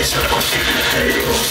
es el posible